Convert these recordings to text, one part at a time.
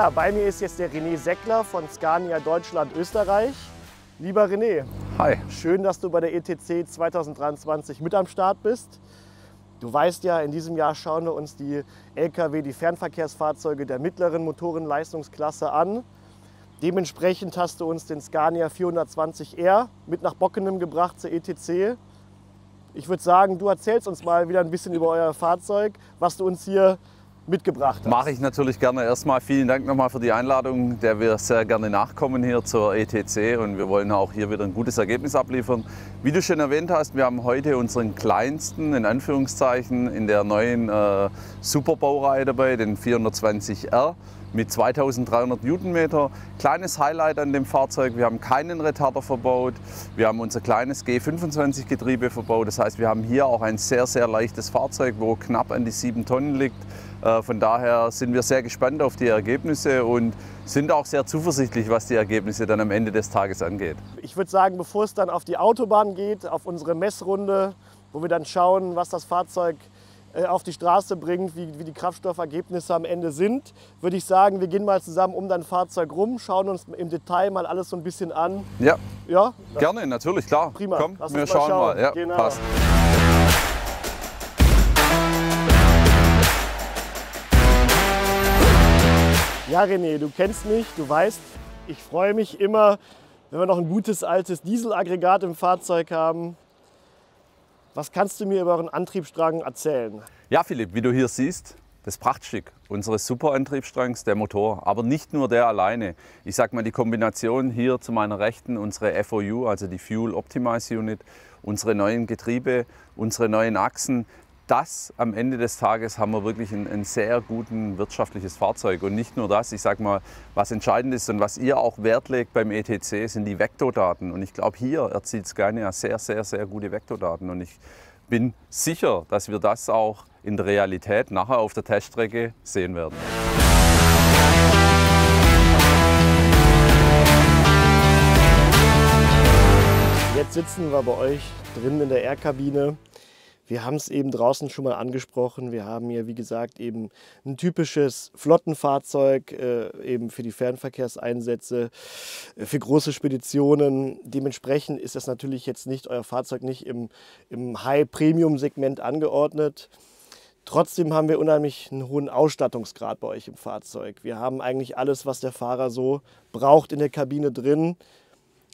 Ja, bei mir ist jetzt der René Seckler von Scania Deutschland Österreich. Lieber René, Hi. schön, dass du bei der ETC 2023 mit am Start bist. Du weißt ja, in diesem Jahr schauen wir uns die Lkw, die Fernverkehrsfahrzeuge der mittleren Motorenleistungsklasse an. Dementsprechend hast du uns den Scania 420R mit nach Bockenem gebracht zur ETC. Ich würde sagen, du erzählst uns mal wieder ein bisschen über euer Fahrzeug, was du uns hier mitgebracht hast. Mache ich natürlich gerne. Erstmal vielen Dank nochmal für die Einladung, der wir sehr gerne nachkommen hier zur ETC und wir wollen auch hier wieder ein gutes Ergebnis abliefern. Wie du schon erwähnt hast, wir haben heute unseren kleinsten, in Anführungszeichen, in der neuen äh, Superbaureihe dabei, den 420R mit 2300 Newtonmeter. Kleines Highlight an dem Fahrzeug, wir haben keinen Retarder verbaut. Wir haben unser kleines G25 Getriebe verbaut. Das heißt, wir haben hier auch ein sehr, sehr leichtes Fahrzeug, wo knapp an die 7 Tonnen liegt. Äh, von daher sind wir sehr gespannt auf die Ergebnisse und sind auch sehr zuversichtlich, was die Ergebnisse dann am Ende des Tages angeht. Ich würde sagen, bevor es dann auf die Autobahn geht, auf unsere Messrunde, wo wir dann schauen, was das Fahrzeug auf die Straße bringt, wie, wie die Kraftstoffergebnisse am Ende sind, würde ich sagen, wir gehen mal zusammen um dein Fahrzeug rum, schauen uns im Detail mal alles so ein bisschen an. Ja, Ja, gerne, natürlich, klar. Prima. Komm, Lass wir mal schauen schauen. mal. Ja, Genau. passt. Ja, René, du kennst mich, du weißt, ich freue mich immer, wenn wir noch ein gutes altes Dieselaggregat im Fahrzeug haben. Was kannst du mir über euren Antriebsstrang erzählen? Ja, Philipp, wie du hier siehst, das Prachtstück unseres Superantriebsstrangs, der Motor. Aber nicht nur der alleine. Ich sag mal, die Kombination hier zu meiner Rechten, unsere FOU, also die Fuel Optimize Unit, unsere neuen Getriebe, unsere neuen Achsen. Das am Ende des Tages haben wir wirklich ein, ein sehr guten wirtschaftliches Fahrzeug. Und nicht nur das, ich sag mal, was entscheidend ist und was ihr auch Wert legt beim ETC, sind die Vektordaten. Und ich glaube, hier erzielt Scania sehr, sehr, sehr gute Vektordaten. Und ich bin sicher, dass wir das auch in der Realität nachher auf der Teststrecke sehen werden. Jetzt sitzen wir bei euch drin in der R-Kabine. Wir haben es eben draußen schon mal angesprochen. Wir haben hier, wie gesagt, eben ein typisches Flottenfahrzeug, äh, eben für die Fernverkehrseinsätze, äh, für große Speditionen. Dementsprechend ist das natürlich jetzt nicht, euer Fahrzeug nicht im, im High-Premium-Segment angeordnet. Trotzdem haben wir unheimlich einen hohen Ausstattungsgrad bei euch im Fahrzeug. Wir haben eigentlich alles, was der Fahrer so braucht in der Kabine drin.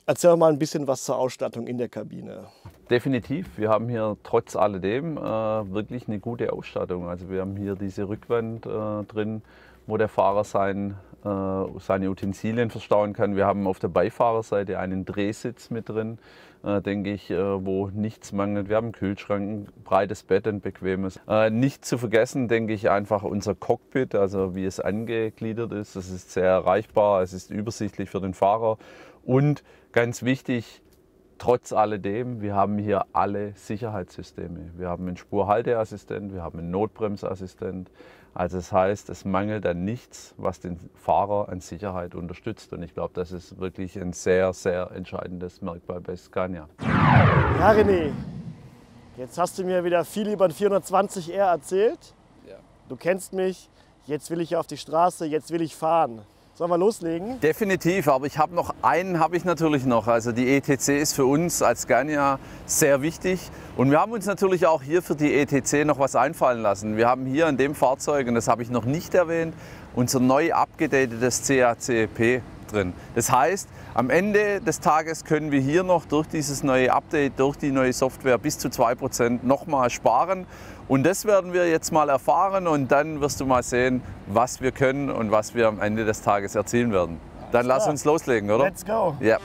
Erzähl mal ein bisschen was zur Ausstattung in der Kabine. Definitiv. Wir haben hier trotz alledem äh, wirklich eine gute Ausstattung. Also wir haben hier diese Rückwand äh, drin, wo der Fahrer sein, äh, seine Utensilien verstauen kann. Wir haben auf der Beifahrerseite einen Drehsitz mit drin, äh, denke ich, äh, wo nichts mangelt. Wir haben einen Kühlschrank, ein breites Bett, ein bequemes. Äh, nicht zu vergessen, denke ich, einfach unser Cockpit, also wie es angegliedert ist. Das ist sehr erreichbar, es ist übersichtlich für den Fahrer und ganz wichtig, Trotz alledem, wir haben hier alle Sicherheitssysteme. Wir haben einen Spurhalteassistent, wir haben einen Notbremsassistent. Also das heißt, es mangelt an nichts, was den Fahrer an Sicherheit unterstützt. Und ich glaube, das ist wirklich ein sehr, sehr entscheidendes Merkmal bei Scania. Ja, René, jetzt hast du mir wieder viel über den 420R erzählt. Du kennst mich, jetzt will ich auf die Straße, jetzt will ich fahren. Sollen wir loslegen? Definitiv, aber ich habe noch einen, habe ich natürlich noch. Also die ETC ist für uns als Scania sehr wichtig und wir haben uns natürlich auch hier für die ETC noch was einfallen lassen. Wir haben hier an dem Fahrzeug, und das habe ich noch nicht erwähnt, unser neu abgedatetes CACP drin. Das heißt, am Ende des Tages können wir hier noch durch dieses neue Update, durch die neue Software bis zu 2% nochmal sparen. Und das werden wir jetzt mal erfahren und dann wirst du mal sehen, was wir können und was wir am Ende des Tages erzielen werden. Dann lass uns loslegen, oder? Let's go. Ja.